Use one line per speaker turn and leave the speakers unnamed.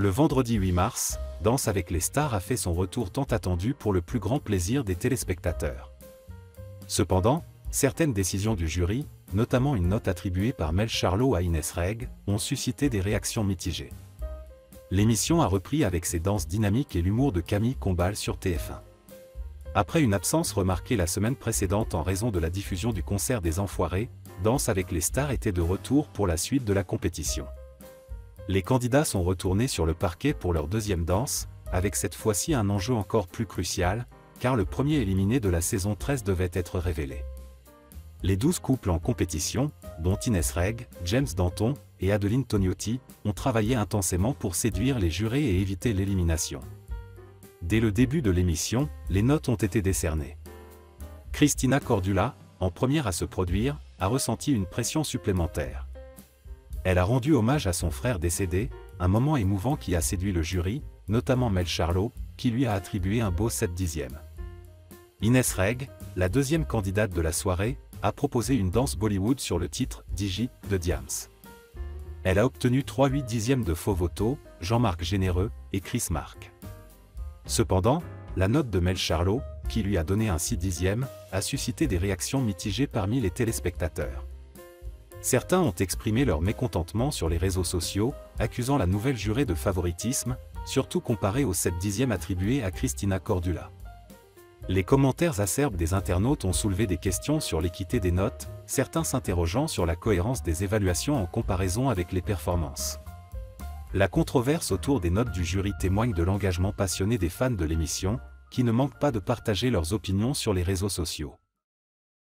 Le vendredi 8 mars, Danse avec les stars a fait son retour tant attendu pour le plus grand plaisir des téléspectateurs. Cependant, certaines décisions du jury, notamment une note attribuée par Mel Charlot à Inès Reg, ont suscité des réactions mitigées. L'émission a repris avec ses danses dynamiques et l'humour de Camille Combal sur TF1. Après une absence remarquée la semaine précédente en raison de la diffusion du concert des Enfoirés, Danse avec les stars était de retour pour la suite de la compétition. Les candidats sont retournés sur le parquet pour leur deuxième danse, avec cette fois-ci un enjeu encore plus crucial, car le premier éliminé de la saison 13 devait être révélé. Les douze couples en compétition, dont Inès Reg, James Danton et Adeline Tognotti, ont travaillé intensément pour séduire les jurés et éviter l'élimination. Dès le début de l'émission, les notes ont été décernées. Christina Cordula, en première à se produire, a ressenti une pression supplémentaire. Elle a rendu hommage à son frère décédé, un moment émouvant qui a séduit le jury, notamment Mel Charlot, qui lui a attribué un beau 7 dixième. Inès Reg, la deuxième candidate de la soirée, a proposé une danse Bollywood sur le titre Digi de Diams. Elle a obtenu 3 8 dixièmes de faux voto, Jean-Marc Généreux et Chris Marc. Cependant, la note de Mel Charlot, qui lui a donné un 6 dixième, a suscité des réactions mitigées parmi les téléspectateurs. Certains ont exprimé leur mécontentement sur les réseaux sociaux, accusant la nouvelle jurée de favoritisme, surtout comparé au 7 dixième attribué à Christina Cordula. Les commentaires acerbes des internautes ont soulevé des questions sur l'équité des notes, certains s'interrogeant sur la cohérence des évaluations en comparaison avec les performances. La controverse autour des notes du jury témoigne de l'engagement passionné des fans de l'émission, qui ne manquent pas de partager leurs opinions sur les réseaux sociaux.